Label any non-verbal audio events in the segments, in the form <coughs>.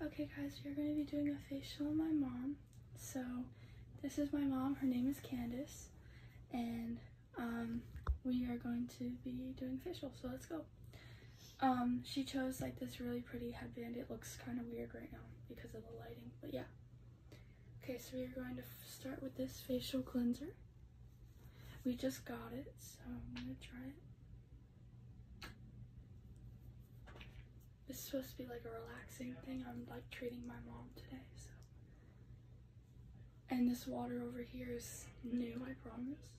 Okay, guys, we're going to be doing a facial on my mom. So, this is my mom. Her name is Candace, and um, we are going to be doing facial. So let's go. Um, she chose like this really pretty headband. It looks kind of weird right now because of the lighting, but yeah. Okay, so we are going to start with this facial cleanser. We just got it, so I'm gonna try it. It's supposed to be like a relaxing thing. I'm like treating my mom today, so. And this water over here is new, I promise.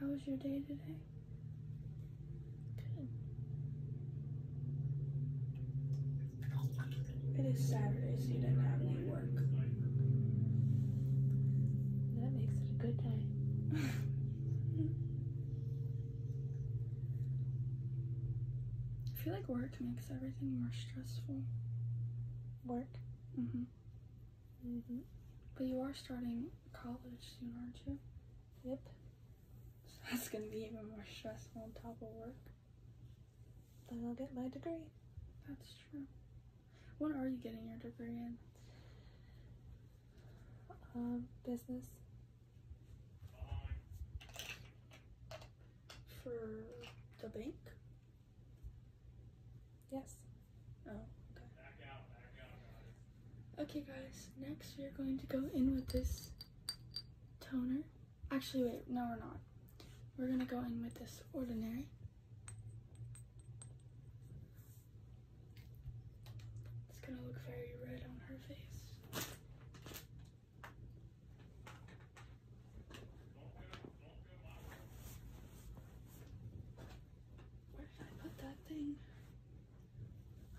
How was your day today? Good. It is Saturday, so you didn't have any work. That makes it a good day. <laughs> I feel like work makes everything more stressful. Work. hmm Mm-hmm. But you are starting college soon, aren't you? Yep. That's gonna be even more stressful on top of work. Then I'll get my degree. That's true. What are you getting your degree in? Um, business. For the bank? Yes. Oh, okay. Okay, guys, next we are going to go in with this toner. Actually, wait, no, we're not. We're gonna go in with this ordinary. It's gonna look very red on her face. Where did I put that thing?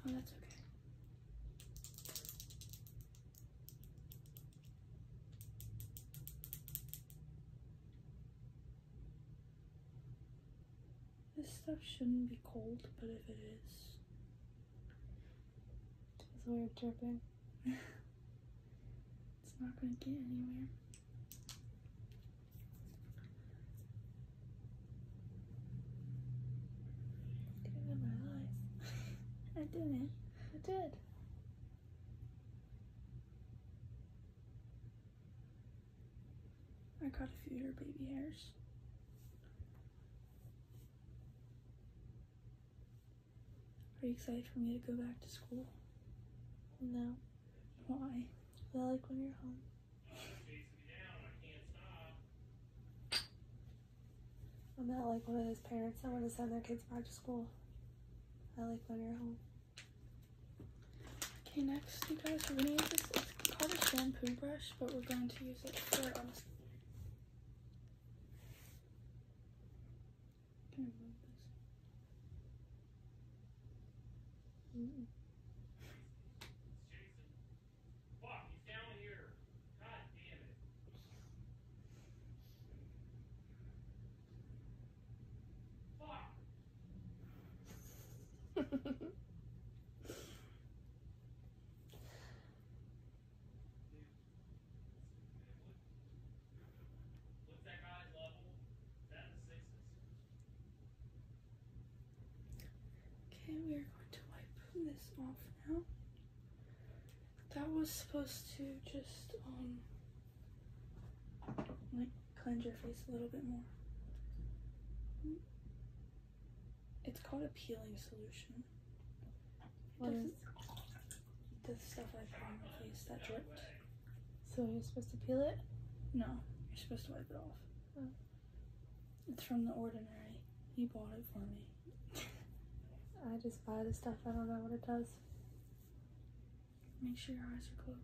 Oh, that's okay. This stuff shouldn't be cold, but if it is, It's weird dripping. <laughs> it's not gonna get anywhere. Get in my eyes. <laughs> I didn't. I did. I got a few of your baby hairs. Are you excited for me to go back to school? No. Why? I like when you're home. I'm not like one of those parents that want to send their kids back to school. I like when you're home. Okay, next, you guys, we're gonna use this. It's called a shampoo brush, but we're going to use it for um. Can I move this? Mm-mm. Fuck, he's down here. God damn it. Fuck. What's that guy's level? Is that in the sixes? Okay, we are going to wipe this off now. That was supposed to just um like cleanse your face a little bit more. It's called a peeling solution. What is? The stuff I put on my face that dripped. So you're supposed to peel it? No, you're supposed to wipe it off. Oh. It's from the ordinary. He bought it for me. <laughs> I just buy the stuff. I don't know what it does. Make sure your eyes are closed.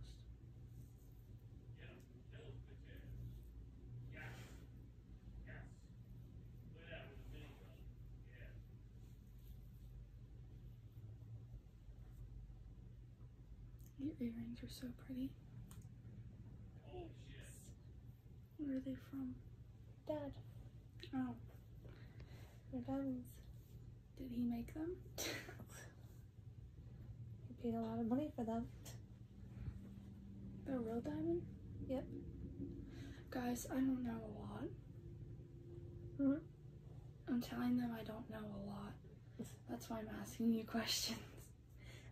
Your earrings are so pretty. Where are they from? Dad. Oh. My dad's. Did he make them? <laughs> Paid a lot of money for them. They're real diamond? Yep. Guys, I don't know a lot. Mhm. I'm telling them I don't know a lot. That's why I'm asking you <laughs> questions.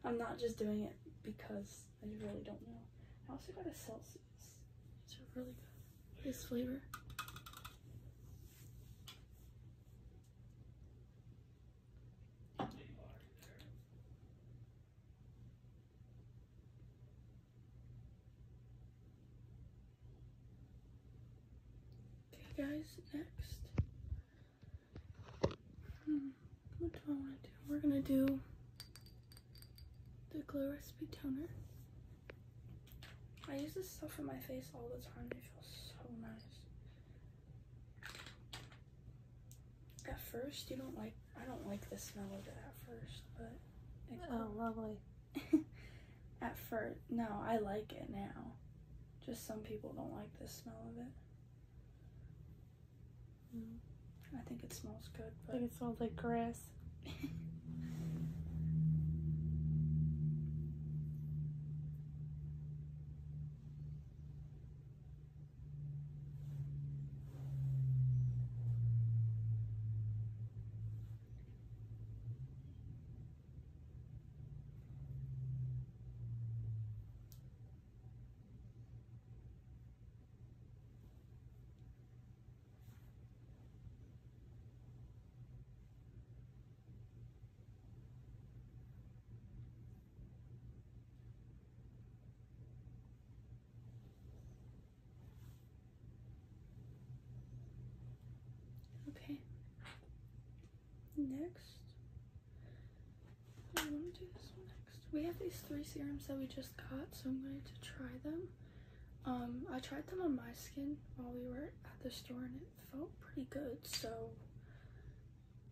I'm not just doing it because I really don't know. I also got a Celsius. It's really good. This flavor. Next. Hmm, what do I want to do? We're gonna do the Glow Recipe Toner. I use this stuff on my face all the time. It feels so nice. At first, you don't like. I don't like the smell of it at first, but it Oh, lovely. <laughs> at first, no, I like it now. Just some people don't like the smell of it. Mm. I think it smells good, I but think it smells like grass. <laughs> okay. Next, I want to do this one next. We have these three serums that we just got, so I'm going to try them. Um, I tried them on my skin while we were at the store, and it felt pretty good. So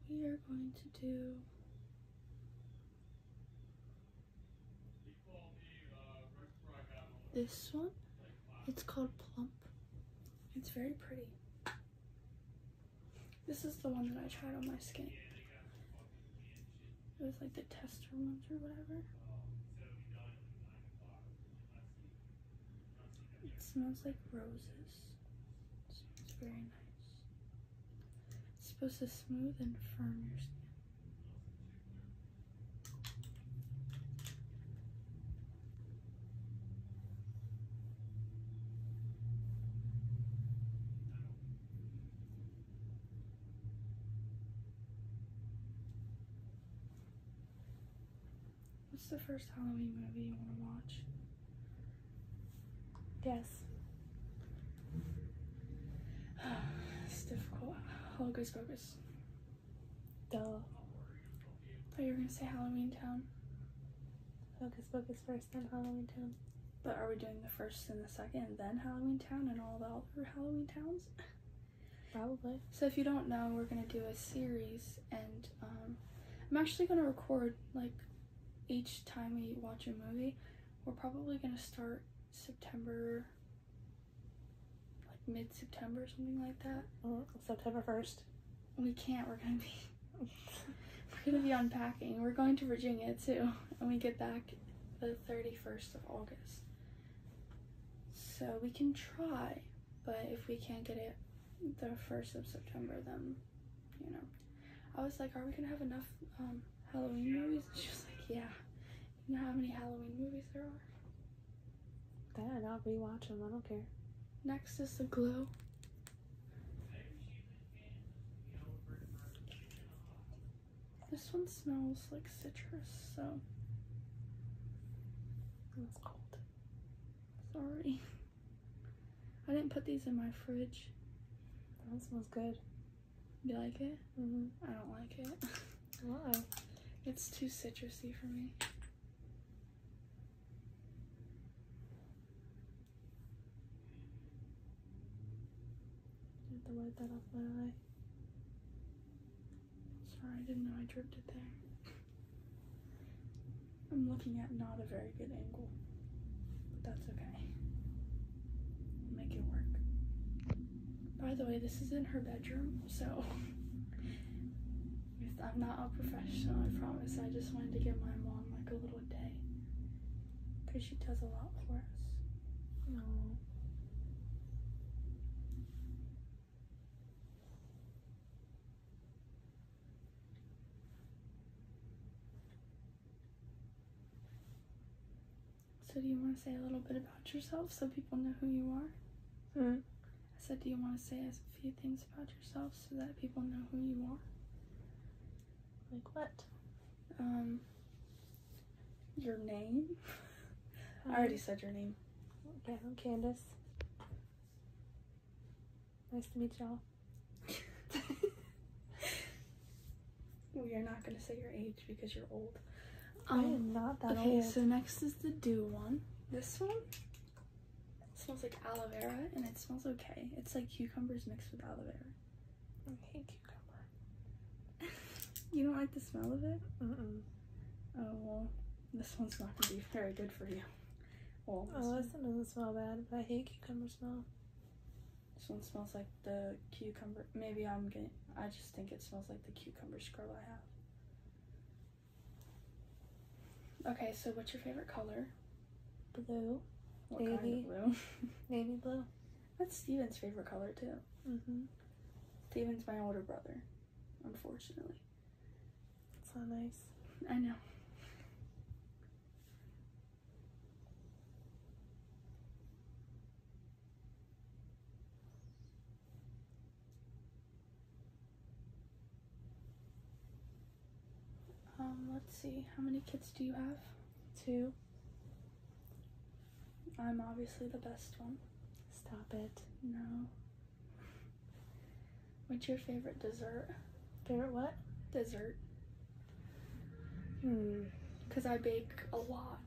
we are going to do this one. It's called Plump. It's very pretty. This is the one that I tried on my skin. It was like the tester ones or whatever. It smells like roses. It smells very nice. It's supposed to smooth and firm your skin. What's the first Halloween movie you want to watch? Yes. <sighs> it's difficult. Hocus Pocus. Duh. thought you were gonna say Halloween Town. Hocus Pocus first, then Halloween Town. But are we doing the first and the second, then Halloween Town and all the other Halloween towns? Probably. So if you don't know, we're gonna do a series, and um, I'm actually gonna record like each time we watch a movie. We're probably gonna start September, like mid-September, something like that. Mm, September 1st. We can't. We're gonna be <laughs> we're gonna be unpacking. We're going to Virginia too, and we get back the 31st of August. So we can try, but if we can't get it the 1st of September, then you know. I was like, are we gonna have enough um, Halloween movies? And she was like, yeah. You know how many Halloween movies there are? Then I'll rewatch them. I don't care. Next is The Glow. This one smells like citrus, so It's cold. sorry. <laughs> I didn't put these in my fridge. That smells good. You like it? Mm-hmm. I don't like it. <laughs> Why? It's too citrusy for me. I have to that off my eye. Sorry, I didn't know I dripped it there. I'm looking at not a very good angle. But that's okay. Make it work. By the way, this is in her bedroom, so <laughs> I'm not a professional, I promise. I just wanted to give my mom like a little day. Because she does a lot for us. No. So, do you want to say a little bit about yourself so people know who you are? Hmm. I said, do you want to say a few things about yourself so that people know who you are? Like what? Um, your name? <laughs> I already said your name. Okay, I'm Candace. Nice to meet y'all. <laughs> We are not going to say your age because you're old. I um, am not that okay, old. so next is the do one. This one smells like aloe vera and it smells okay. It's like cucumbers mixed with aloe vera. I hate cucumber. <laughs> You don't like the smell of it? Mm-mm. Oh, well, this one's not going to be very good for you. Well, this, Oh, this one doesn't smell bad, but I hate cucumber smell. this one smells like the cucumber. Maybe I'm getting, I just think it smells like the cucumber scrub I have. Okay, so what's your favorite color? Blue. What kind of blue? <laughs> Navy blue. That's Steven's favorite color too. Mm-hmm. Steven's my older brother, unfortunately. It's not nice. I know. Um, let's see. How many kids do you have? Two. I'm obviously the best one. Stop it. No. What's your favorite dessert? Favorite what? Dessert. Hmm. Because I bake a lot.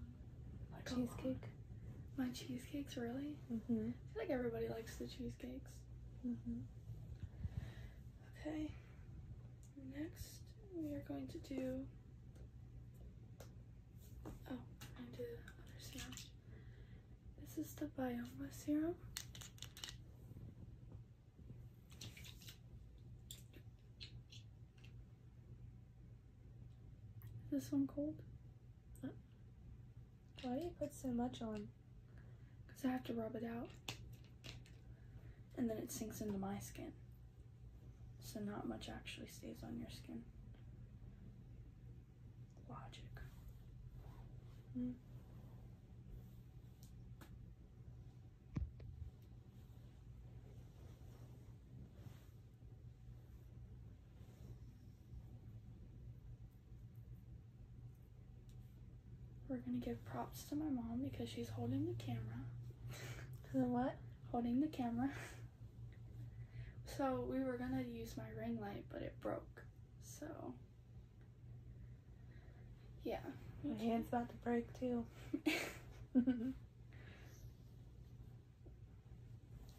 Like a lot. Cheesecake. My cheesecakes, really? Mm-hmm. I feel like everybody likes the cheesecakes. Mm-hmm. Okay. Next, we are going to do. Oh, I do the other serum. This is the Byoma serum. Is this one cold? Why do you put so much on? Because I have to rub it out. And then it sinks into my skin. So not much actually stays on your skin. Logic. Hmm. We're gonna give props to my mom because she's holding the camera. <laughs> The what? Holding the camera. <laughs> So we were gonna use my ring light, but it broke. So yeah. My hand's about to break too.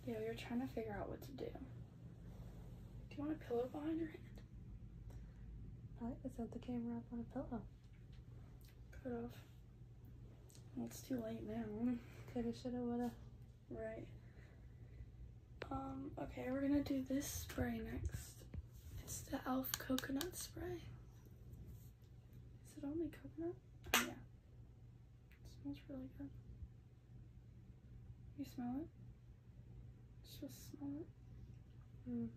Yeah, we were trying to figure out what to do. Do you want a pillow behind your hand? I like to set the camera up on a pillow. Could have. Well, it's too late now. Coulda, shoulda, woulda. Right. Um, okay, we're gonna do this spray next. It's the e.l.f. coconut spray. Is it only coconut? Yeah. It smells really good. You smell it? Just smell it. Mm.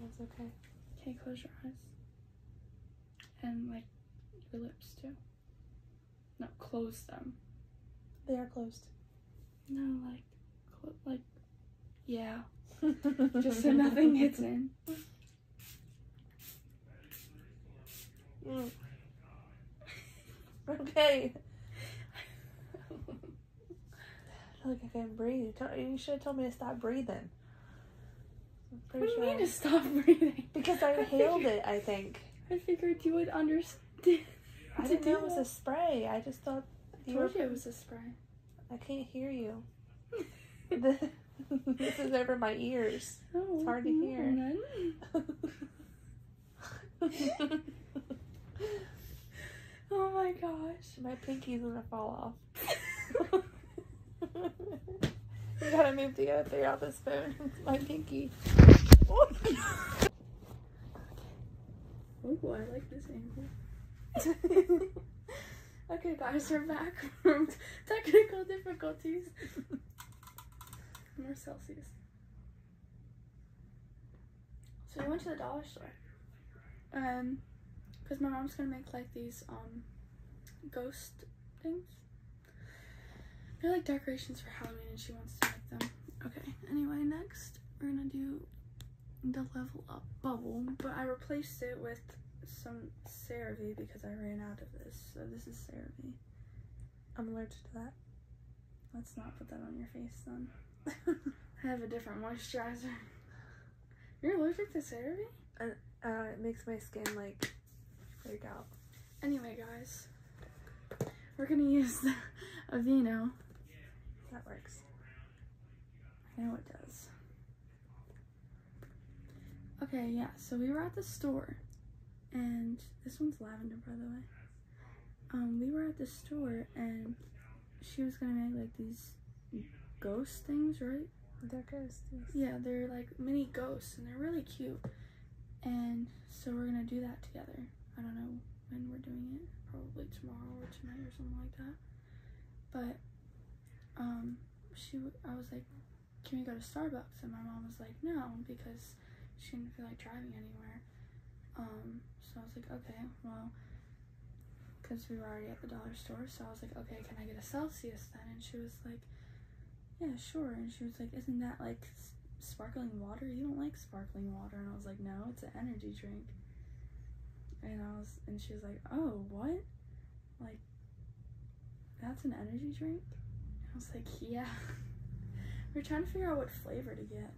That's okay. Okay, close your eyes. And, like, your lips too. No, close them. They are closed. No, like, like, yeah. <laughs> Just so nothing gets in. Mm. Okay. I feel like I can't breathe. You should have told me to stop breathing. What do you sure. mean I- to stop breathing? Because I <laughs> inhaled it, I think. I figured you would understand. I didn't know it was a spray. I just thought I you were. told you it was a spray. I can't hear you. <laughs> <laughs> this is over my ears. Oh, It's hard to hear. Oh my gosh. my pinky's gonna fall off. <laughs> <laughs> we gotta move to go figure out this spoon. It's <laughs> my pinky. Oh boy, I like this angle. okay, guys, we're back from technical difficulties. More Celsius. So we went to the dollar store. Um, because my mom's gonna make like these um ghost things. They're like decorations for Halloween, and she wants to make them. Okay. Anyway, next we're gonna do the level up bubble, but I replaced it with some CeraVe because I ran out of this. So this is CeraVe. I'm allergic to that. Let's not put that on your face then. <laughs> I have a different moisturizer. You're allergic to CeraVe? Uh, it makes my skin like freak out. Anyway, guys, we're gonna use the <laughs> Aveeno. That works. I know it does. Okay, yeah, so we were at the store, and this one's lavender, by the way. Um, we were at the store, and she was gonna make like these ghost things, right? There goes this. Yeah, they're like mini ghosts, and they're really cute. And so we're gonna do that together. I don't know when we're doing it, probably tomorrow or tonight or something like that. But um, she, I was like, "Can we go to Starbucks?" And my mom was like, "No," because she didn't feel like driving anywhere. Um, so I was like, "Okay, well." Because we were already at the dollar store, so I was like, okay, can I get a Celsius then? And she was like, yeah, sure. And she was like, isn't that like sparkling water? You don't like sparkling water. And I was like, no, it's an energy drink. And I was, and she was like, oh, what? Like, that's an energy drink? I was like, yeah. <laughs> we are trying to figure out what flavor to get.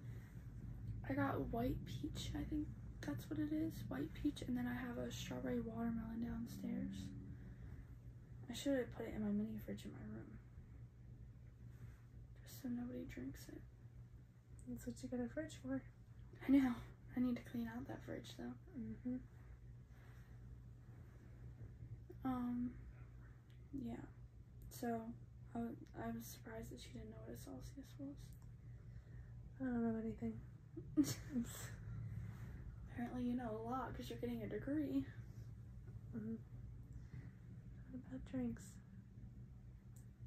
I got white peach, I think that's what it is. White peach, and then I have a strawberry watermelon downstairs. I should have put it in my mini fridge in my room. Just so nobody drinks it. That's what you got a fridge for. I know. I need to clean out that fridge though. Mm-hmm. Um, yeah. So I was surprised that she didn't know what a Celsius was. I don't know anything. <laughs> Apparently, you know a lot because you're getting a degree. Mm-hmm. What about drinks?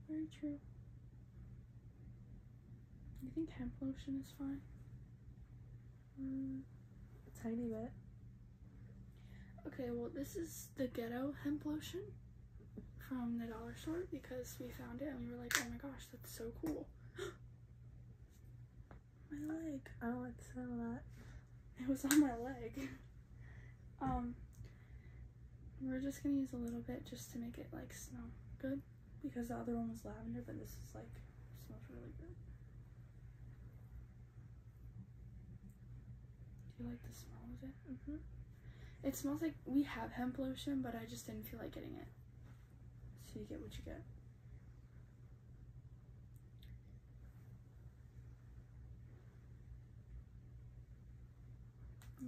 Very true. You think hemp lotion is fine? Mm, a tiny bit. Okay, well, this is the ghetto hemp lotion from the dollar store because we found it and we were like, oh my gosh, that's so cool. <gasps> my leg. I don't like the smell of that. It was on my leg. Um, we're just gonna use a little bit just to make it like smell good because the other one was lavender, but this is like smells really good. Do you like the smell of it? Mm-hmm. It smells like we have hemp lotion, but I just didn't feel like getting it. So you get what you get.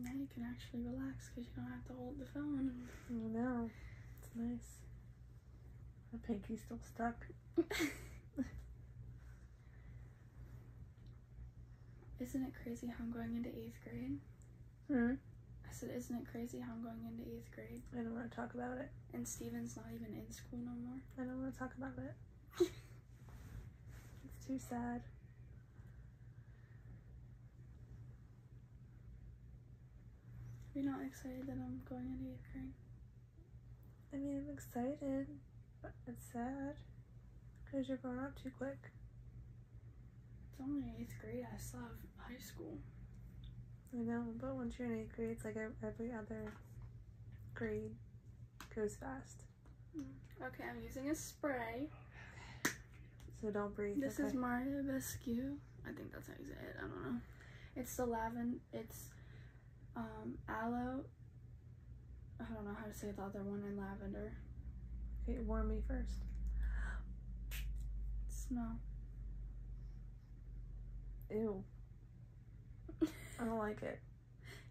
Now you can actually relax because you don't have to hold the phone. Oh no, it's nice. My pinky's still stuck. <laughs> Isn't it crazy how I'm going into eighth grade? Hmm. I said, isn't it crazy how I'm going into eighth grade? I don't want to talk about it. And Steven's not even in school no more. I don't want to talk about it. <laughs> it's too sad. You're not excited that I'm going into eighth grade? I mean, I'm excited, but it's sad because you're growing up too quick. It's only eighth grade. I still have high school. I know, but once you're in eighth grade, it's like every other grade goes fast. Okay, I'm using a spray. So don't breathe. This okay? is Maria Vescu. I think that's how you say it. I don't know. It's the lavender. It's um, aloe. I don't know how to say the other one in lavender. Okay, warm me first. Smell. Ew. I don't like it.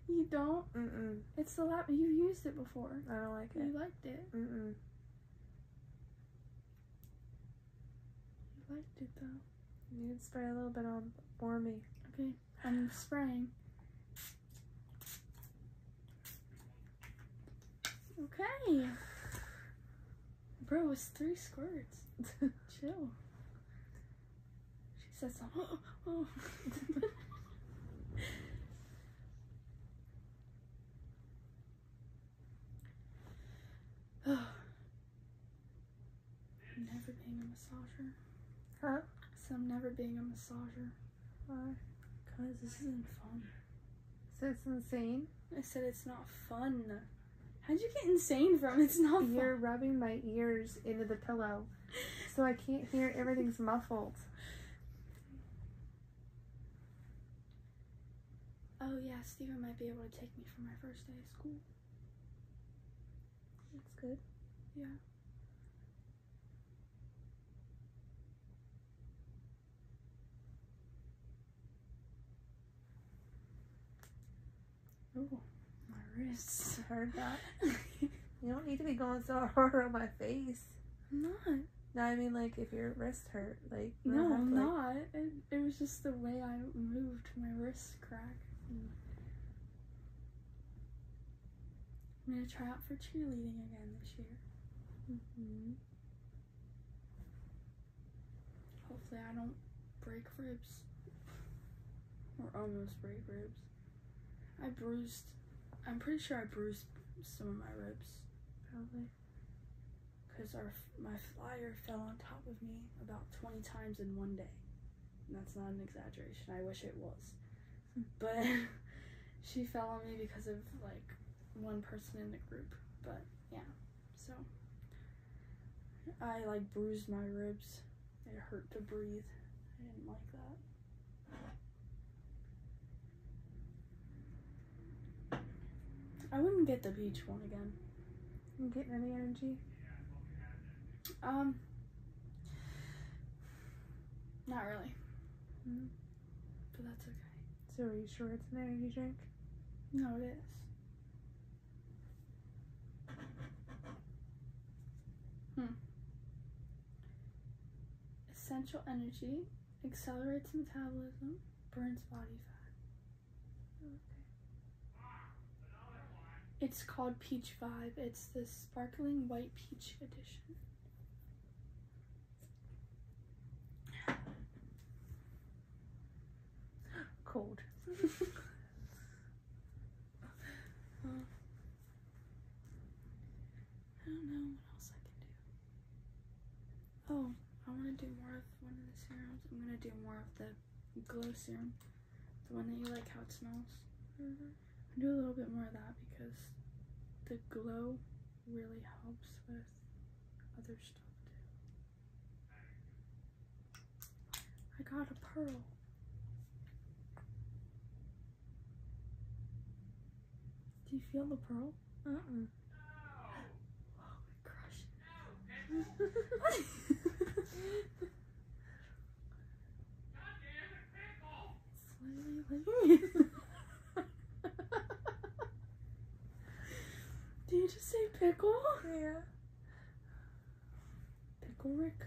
You don't? Mm-mm. It's the lavender. You've used it before. I don't like it. You liked it. Mm-mm. You liked it though. You need to spray a little bit on for me. Okay, I'm spraying. Okay. Bro, it's three squirts. <laughs> Chill. She something. Oh, oh. <laughs> I'm never being a massager. Huh? So I'm never being a massager. Why? Because this isn't fun. So it's insane. I said it's not fun. How'd you get insane from? It's not fun. You're rubbing my ears into the pillow, so I can't hear. Everything's muffled. Oh yeah, Steven might be able to take me for my first day of school. That's good. Yeah. Oh, my wrists. Heard that. <laughs> You don't need to be going so <laughs> hard on my face. I'm not. No, I mean like if your wrist hurt, like No, I'm like- not. It, it was just the way I moved. My wrist crack. I'm gonna try out for cheerleading again this year. Mhm. Hopefully, I don't break ribs. Or almost break ribs. I bruised. I'm pretty sure I bruised some of my ribs Probably. because our my flyer fell on top of me about 20 times in one day. And that's not an exaggeration. I wish it was. But <laughs> she fell on me because of like one person in the group. But yeah, so I like bruised my ribs. It hurt to breathe. I didn't like that. I wouldn't get the beach one again. You getting any energy? Um, not really. Mm. But that's okay. So are you sure it's an energy drink? No, it is. Hmm. Essential energy accelerates metabolism, burns body fat. It's called Peach Vibe. It's the sparkling white peach edition. Cold. <laughs> I don't know what else I can do. Oh, I want to do more of one of the serums. I'm gonna do more of the glow serum, the one that you like how it smells. Mm-hmm. I do a little bit more of that because the glow really helps with other stuff too. I got a pearl. Do you feel the pearl? Uh-uh. <gasps> Oh, it <laughs> <laughs> <laughs> Did you just say pickle? Yeah. Pickle Rick.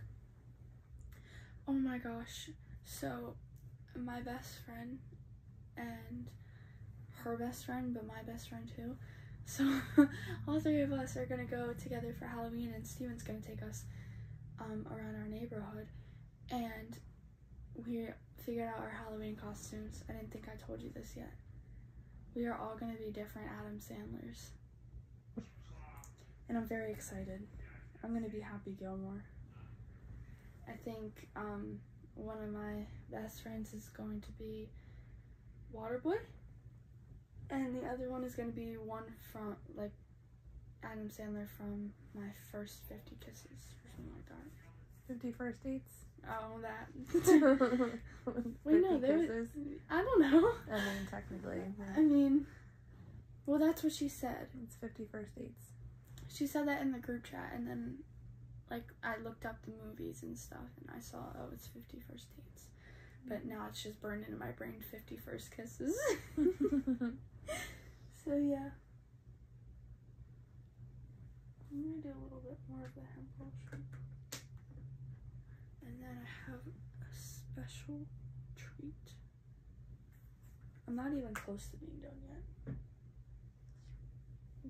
Oh my gosh. So, my best friend and her best friend, but my best friend too. So, <laughs> all three of us are gonna go together for Halloween, and Steven's gonna take us um, around our neighborhood. And we figured out our Halloween costumes. I didn't think I told you this yet. We are all gonna be different Adam Sandlers. And I'm very excited. I'm gonna be Happy Gilmore. I think um, one of my best friends is going to be Waterboy, and the other one is going to be one from like Adam Sandler from my first Fifty Kisses or something like that. Fifty first dates. Oh, that. <laughs> <laughs> No, there. kisses. I don't know. I mean, technically, <laughs> I mean, well, that's what she said. it's fifty first dates. She said that in the group chat, and then like I looked up the movies and stuff, and I saw oh it's Fifty First Dates, but now it's just burned into my brain Fifty First Kisses. so yeah, I'm gonna do a little bit more of the hemp lotion, then I have a special treat. I'm not even close to being done yet.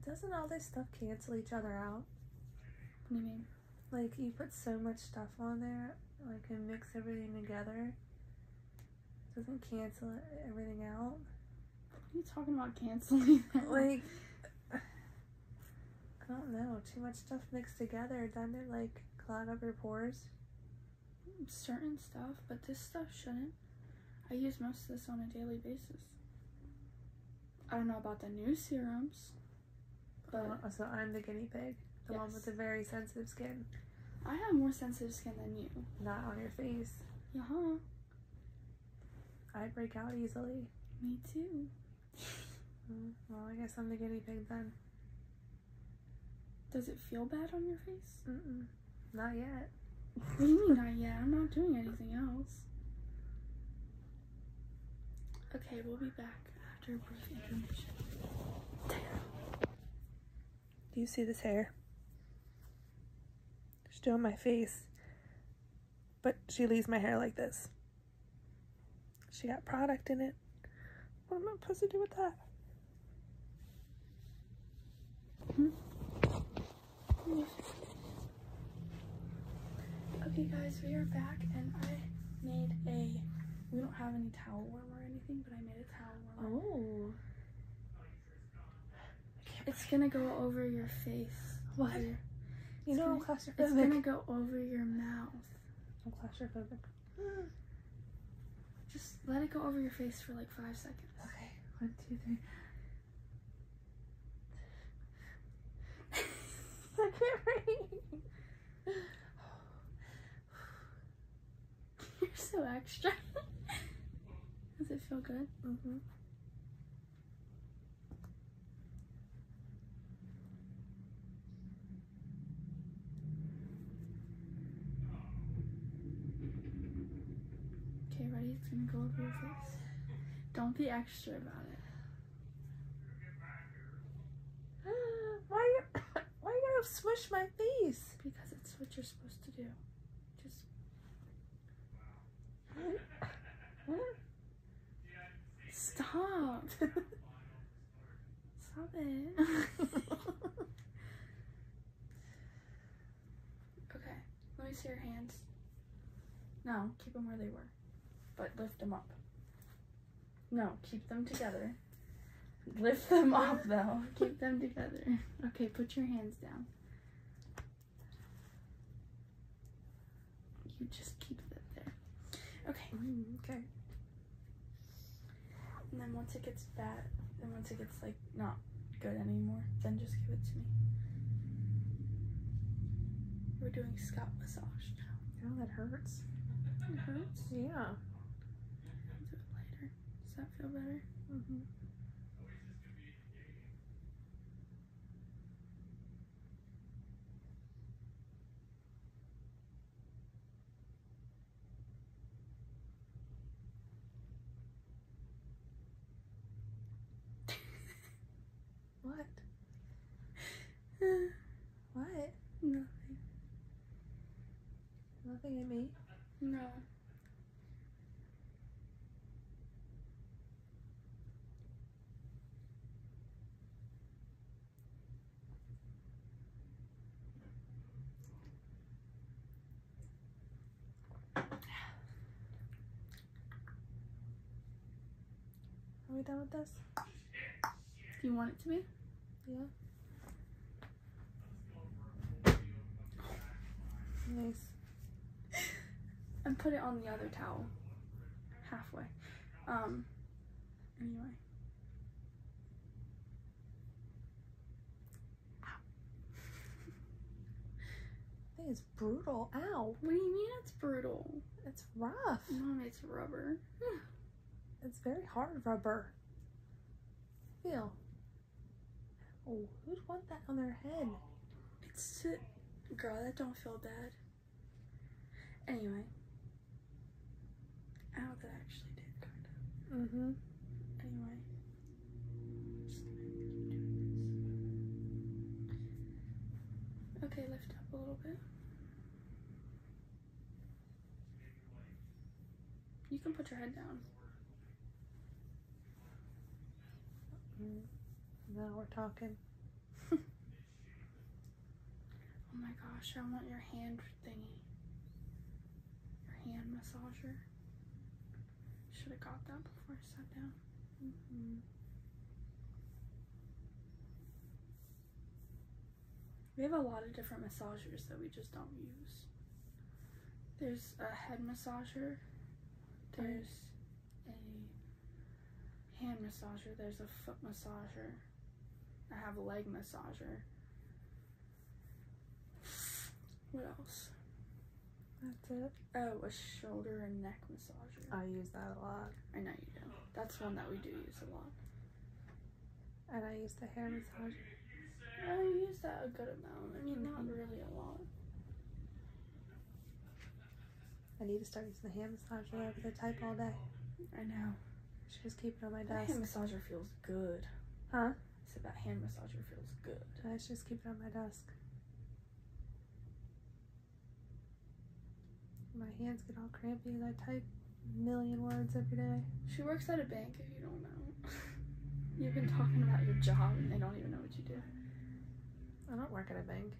Doesn't all this stuff cancel each other out? What do you mean? Like you put so much stuff on there, like and mix everything together. Doesn't cancel everything out. What are you talking about canceling? <laughs> Like I don't know. Too much stuff mixed together doesn't it like clog up your pores? Certain stuff, but this stuff shouldn't. I use most of this on a daily basis. I don't know about the new serums, but Uh, so I'm the guinea pig, the one with the very sensitive skin, I have more sensitive skin than you. not on your face. Yeah, I break out easily. me too. Mm, Well, I guess I'm the guinea pig then. Does it feel bad on your face? Mm-mm. Not yet. What do you mean not yet? I'm not doing anything else. Okay, we'll be back after a brief intermission. Do you see this hair? She's doing my face. But she leaves my hair like this. She got product in it. What am I supposed to do with that? Hmm? Okay, guys, we are back, and I made a. We don't have any towel warmer or anything, but I made a towel warmer. Oh. It's gonna go over your face. What? your- You know I'm It's gonna go over your mouth. I'm claustrophobic. Just let it go over your face for like five seconds. Okay. One, two, three. I can't breathe. You're so extra. <laughs> Does it feel good? Mm-hmm. Okay, ready? It's gonna go over your face. Don't be extra about it. <gasps> Why are you <coughs> why are you gonna swish my face? Because it's what you're supposed to do. Just stop. It. <laughs> okay, let me see your hands. No, keep them where they were. But lift them up. No, keep them together. Lift them up though. Keep them together. Okay, put your hands down. You just keep it there. Okay. Mm, okay. And then once it gets bad, then once it gets like not good anymore, then just give it to me. We're doing scalp massage now. Oh, that hurts. It hurts. Yeah. I'll do it later. Does that feel better? Mm-hmm. What? What? Nothing. Nothing at me. No. Are we done with this? Do you want it to be? Yeah. Nice. Put it on the other towel. Halfway. Um. Anyway. I think it's brutal. Ow. What do you mean it's brutal? It's rough. Mom, it's rubber. <sighs> It's very hard rubber. Feel. Oh, who'd want that on their head? It's to. Girl, that don't feel bad. Anyway. That actually did kind of. Mm-hmm. Anyway. Just me do this. Okay, lift up a little bit. You can put your head down. Mm, Now we're talking. <laughs> Oh my gosh, I want your hand thingy. Your hand massager. Should have got that before I sat down. Mm-hmm. We have a lot of different massagers that we just don't use. There's a head massager. There's a hand massager. There's a foot massager. I have a leg massager. What else? That's it. Oh, a shoulder and neck massager. I use that a lot. I know you do. That's one that we do use a lot. And I use the hair massager. I use that a good amount. I mean, not really a lot. I need to start using the hand massager because I type all day. I know. Should just keep it on my That desk. hand massager feels good. Huh? I said that hand massager feels good. I should just keep it on my desk. My hands get all crampy and I type a million words every day. She works at a bank if you don't know. <laughs> You've been talking about your job and they don't even know what you do. I don't work at a bank.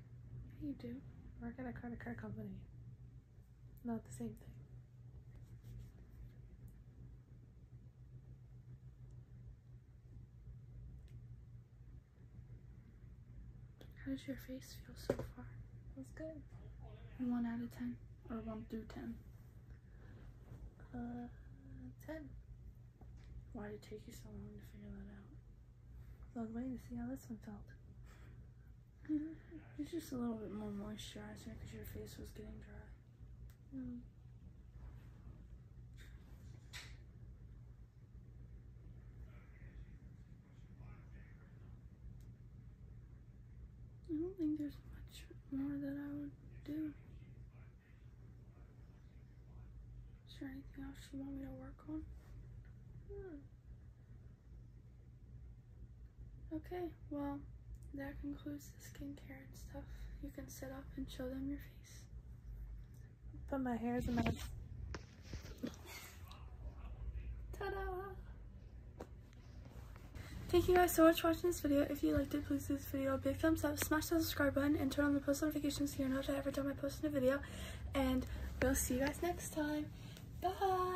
Yeah, you do. I work at a credit card company. Not the same thing. How does your face feel so far? That's good. One out of ten, or one through ten. Uh, 10. Why did it take you so long to figure that out? I was waiting to see how this one felt. It's just a little bit more moisturizing because your face was getting dry. Mm. I don't think there's much more that I would do. Is there anything else you want me to work on? Hmm. Okay, well, that concludes the skincare and stuff. You can sit up and show them your face. But my hair is a mess. Ta-da! Thank you guys so much for watching this video. If you liked it, please give this video a big thumbs up, smash the subscribe button, and turn on the post notifications so you're notified every time I post a new video. And we'll see you guys next time. Bye!